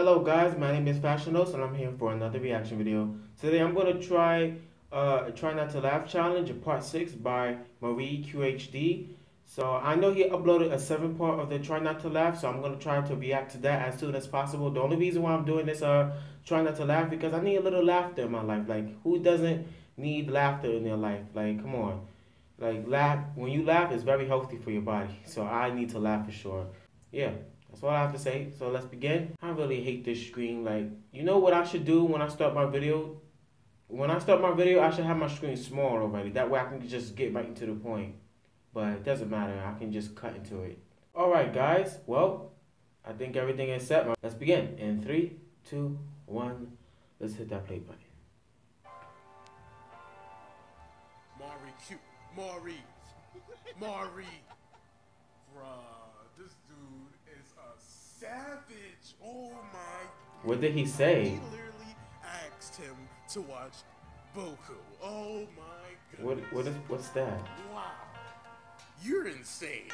Hello guys, my name is Fashionos and I'm here for another reaction video. Today I'm going to try uh, Try Not to Laugh Challenge Part 6 by Mauri QHD. So I know he uploaded a 7 part of the Try Not to Laugh, so I'm going to try to react to that as soon as possible. The only reason why I'm doing this uh, Try Not to Laugh because I need a little laughter in my life. Like, who doesn't need laughter in their life? Like, come on. Like, laugh. When you laugh, it's very healthy for your body. So I need to laugh for sure. Yeah. That's all I have to say. So let's begin. I really hate this screen. Like, you know what I should do when I start my video? When I start my video, I should have my screen small already. That way I can just get right into the point. But it doesn't matter. I can just cut into it. Alright, guys. Well, I think everything is set. Let's begin. In three, two, one. Let's hit that play button. Mauri Q. Mauri. Mauri. Bruh, What did he say? He literally asked him to watch Boku. Oh my goodness. What what is what's that? Wow. You're insane.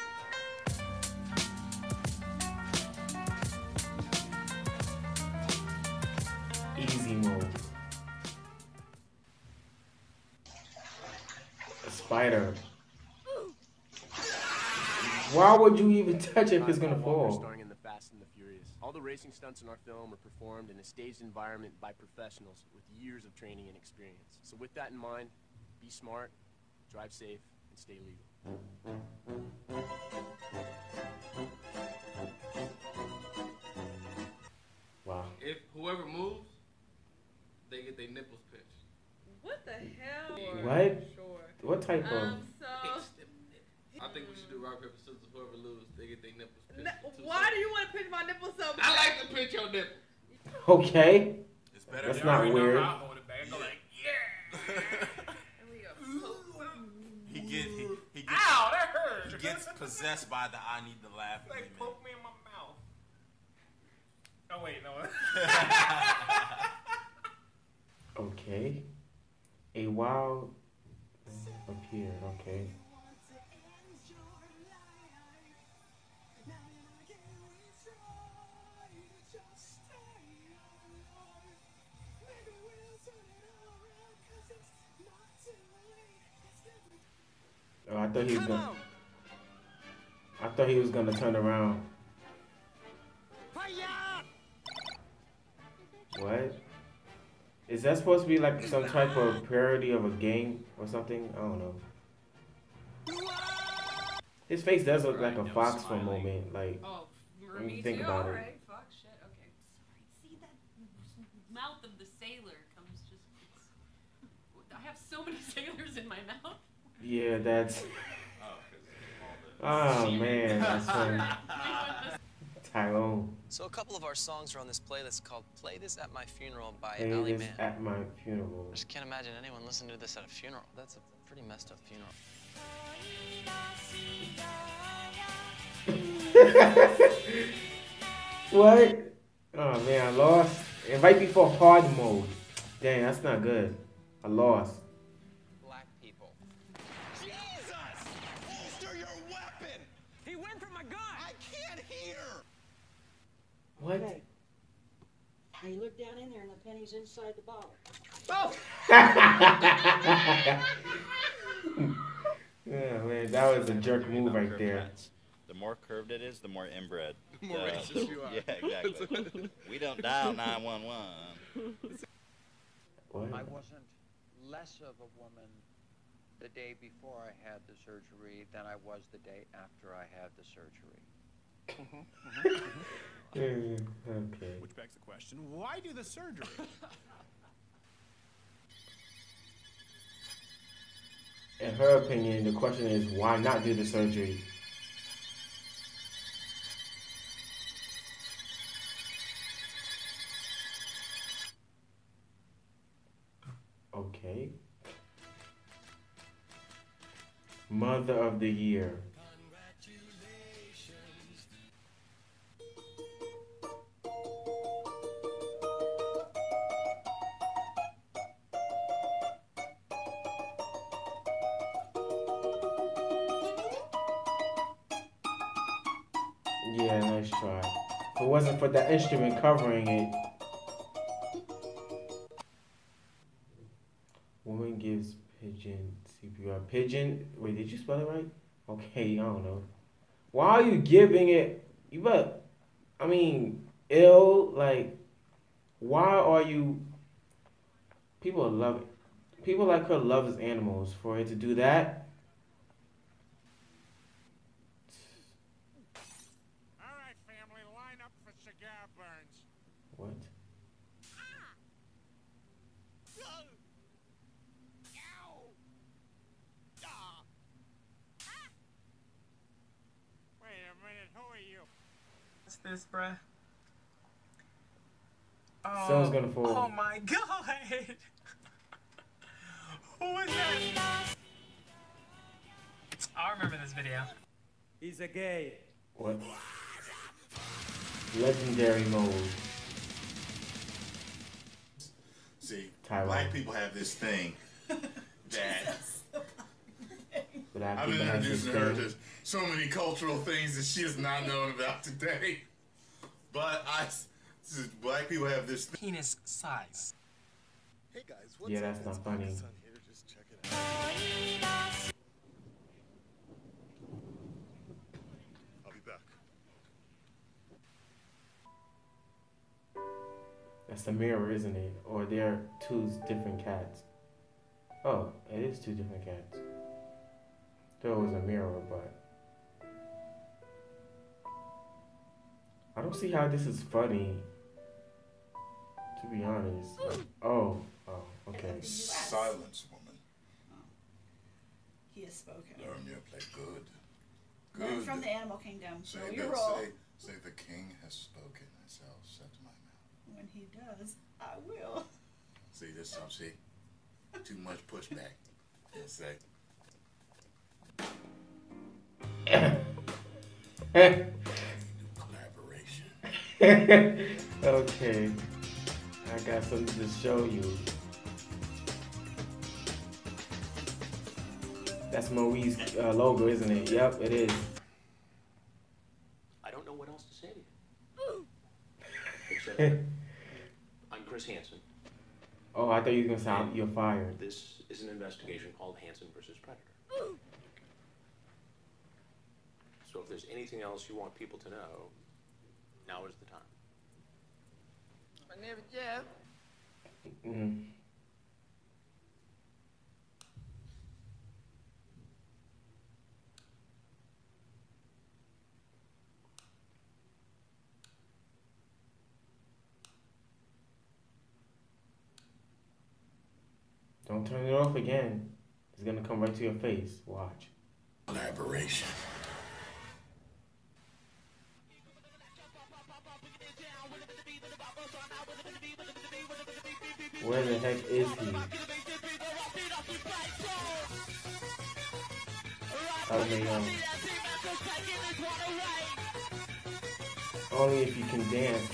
Easy mode. A spider. Why would you even touch it if it's gonna fall? Starring in the Fast and the Furious. All the racing stunts in our film are performed in a staged environment by professionals with years of training and experience. So with that in mind, be smart, drive safe, and stay legal. Wow. If whoever moves, they get their nipples pinched. What the hell? What? Sure. What type of? Um, so. Pinch them nipples. I think we should do rock paper scissors. Whoever loses, they get their nipples pinched. N- in two why do you want to pinch my nipples so bad? I like to pinch your nipple. Okay. It's better That's not already know weird. I hold it back. I go like, yeah. And we go, He get he, he gets Ow, that hurt. he gets possessed by the I need to laugh Like poke me in my mouth. Oh wait, no. Okay. A wild appeared. Okay. Thought he was gonna. I thought he was gonna turn around. What? Is that supposed to be like some type of parody of a game or something? I don't know. His face does look like a fox for a moment. Like, oh, When you me think too. about it. Alright, fuck shit. Okay. See that mouth of the sailor comes just. I have so many sailors in my mouth. Yeah, that's. Oh, 'cause all the- Oh man, that's funny. Tyrone. So a couple of our songs are on this playlist called "Play This at My Funeral" by Play Ali this Man. at my funeral. I just can't imagine anyone listening to this at a funeral. That's a pretty messed up funeral. What? Oh man, I lost. And right before hard mode. Dang, that's not good. I lost. What? Okay. Now you look down in there and the penny's inside the bottle. yeah, man, that was a jerk move right there. lens. The more curved it is, the more inbred. The more Uh, racist you are. Yeah, exactly. we don't dial 911. What? I wasn't less of a woman the day before I had the surgery than I was the day after I had the surgery. Okay. Which begs the question: Why do the surgery? In her opinion, the question is why not do the surgery? Okay. Mother of the Year. Yeah, nice try. If it wasn't for that instrument covering it. Woman gives pigeon CPR. Pigeon. Wait, did you spell it right? Okay, I don't know. Why are you giving it? You but, I mean, ill. Like, why are you? People love it. People like her loves animals. For it to do that, All right, family, line up for cigar burns. what? Wait a minute, who are you? What's this, bruh? Oh, Someone's gonna fall. Oh my god! Who was that? I remember this video. He's a gay. What? Legendary mode. See, Taiwan. black people have this thing that Black I've people been have this introducing her to so many cultural things that she has not known about today. But I, s- s- black people have this thing. Penis size. Hey guys, what's Yeah, that's It's not funny. Pakistan here, just check it out. I'll be back. That's the mirror, isn't it? Or they're two different cats. Oh, it is two different cats. There was a mirror, but I don't see how this is funny. To be honest. Oh, oh, okay. Silence, woman. Oh. He has spoken. Learn your play good. Good. Learn Good. from the animal kingdom. Say, Know that- your role. say, say the king has spoken. I shall shut my mouth. When he does, I will. See this? Some see. Too much pushback. You'll say. Collaboration. okay. I got something to show you. That's Mauri's uh, logo, isn't it? Yep, it is. I don't know what else to say to you. Except I'm Chris Hansen. Oh, I thought you were gonna sound you're fired. This is an investigation called Hansen versus Predator. So if there's anything else you want people to know, now is the time. My name is Jeff. Mm. Don't turn it off again. It's gonna come right to your face. Watch. Collaboration. Where the heck is he? Only if you can dance.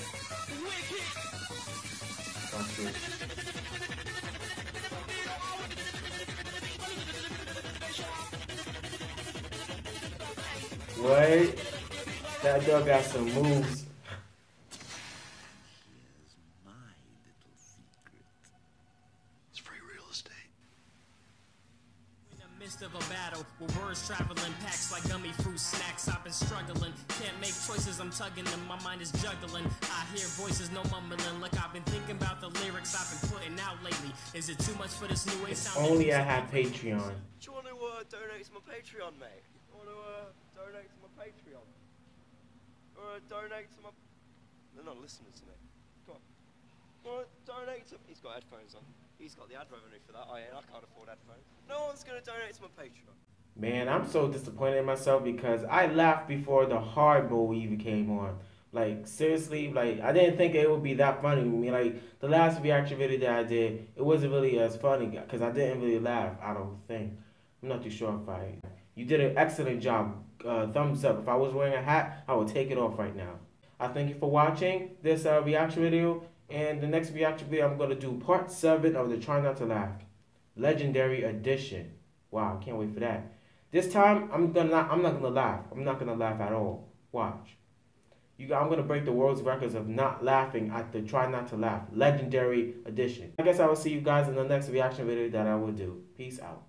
What? That dog got some moves. It's free real estate. In the midst of a battle where words travel in packs like gummy fruit snacks, I've been struggling. Can't make choices, I'm tugging them. My mind is juggling. I hear voices, no mumbling. Like I've been thinking about the lyrics I've been putting out lately. Is it too much for this new age sound? Only I have Patreon. Do you want to uh, donate to my Patreon, mate? You want to uh, donate to my Patreon? Or uh, donate to my... They're not listening to me. Come on. Or donate to... He's got headphones on. He's got the ad revenue for that. I ain't. I can't afford headphones. No one's going to donate to my Patreon. Man, I'm so disappointed in myself because I laughed before the hard movie even came on. Like seriously, like I didn't think it would be that funny. I mean, like the last reaction video that I did, it wasn't really as funny because I didn't really laugh. I don't think. I'm not too sure if I. You did an excellent job. Uh, thumbs up. If I was wearing a hat, I would take it off right now. I thank you for watching this uh, reaction video. And the next reaction video, I'm gonna do part seven of the Try Not to Laugh, Legendary Edition. Wow, can't wait for that. This time, I'm gonna I'm not gonna laugh. I'm not gonna laugh at all. Watch. You, I'm gonna break the world's records of not laughing at the try not to laugh legendary edition. I guess I will see you guys in the next reaction video that I will do. Peace out.